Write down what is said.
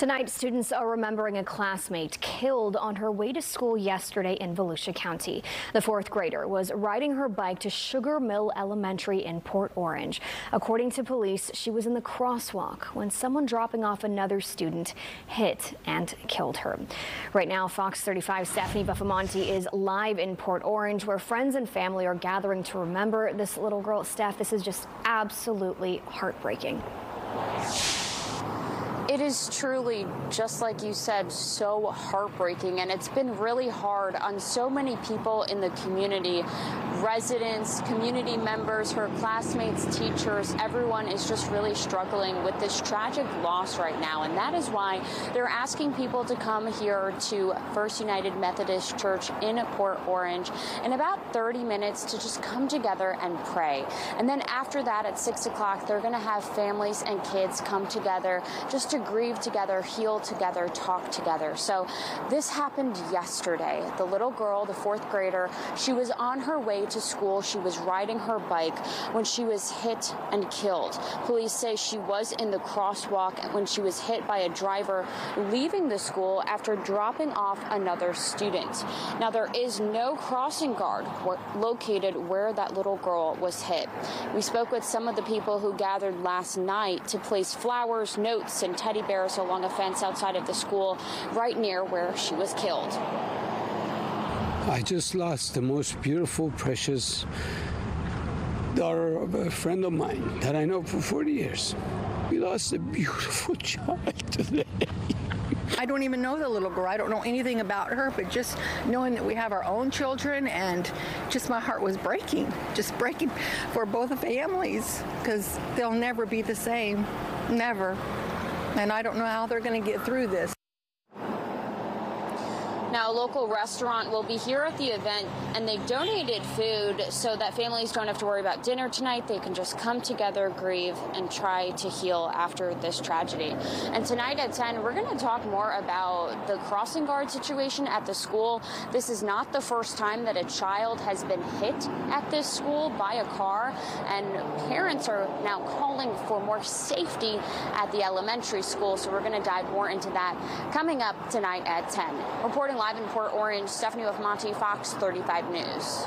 Tonight, students are remembering a classmate killed on her way to school yesterday in Volusia County. The fourth grader was riding her bike to Sugar Mill Elementary in Port Orange. According to police, she was in the crosswalk when someone dropping off another student hit and killed her. Right now, Fox 35 Stephanie Buffamonte is live in Port Orange where friends and family are gathering to remember this little girl. Steph, this is just absolutely heartbreaking. It is truly, just like you said, so heartbreaking, and it's been really hard on so many people in the community residents, community members, her classmates, teachers, everyone is just really struggling with this tragic loss right now. And that is why they're asking people to come here to First United Methodist Church in Port Orange in about 30 minutes to just come together and pray. And then after that, at 6 o'clock, they're going to have families and kids come together just to grieve together, heal together, talk together. So this happened yesterday. The little girl, the fourth grader, she was on her way to school. She was riding her bike when she was hit and killed. Police say she was in the crosswalk when she was hit by a driver leaving the school after dropping off another student. Now, there is no crossing guard located where that little girl was hit. We spoke with some of the people who gathered last night to place flowers, notes, and teddy bears along a fence outside of the school right near where she was killed. I just lost the most beautiful, precious daughter of a friend of mine that I know for 40 years. We lost a beautiful child today. I don't even know the little girl. I don't know anything about her, but just knowing that we have our own children and just my heart was breaking, just breaking for both families because they'll never be the same. Never. And I don't know how they're going to get through this. Now, a local restaurant will be here at the event, and they donated food so that families don't have to worry about dinner tonight. They can just come together, grieve, and try to heal after this tragedy. And tonight at 10, we're going to talk more about the crossing guard situation at the school. This is not the first time that a child has been hit at this school by a car, and parents are now calling for more safety at the elementary school. So we're going to dive more into that coming up tonight at 10. Reporting live in Port Orange, Stephanie Buffamonte, Fox 35 News.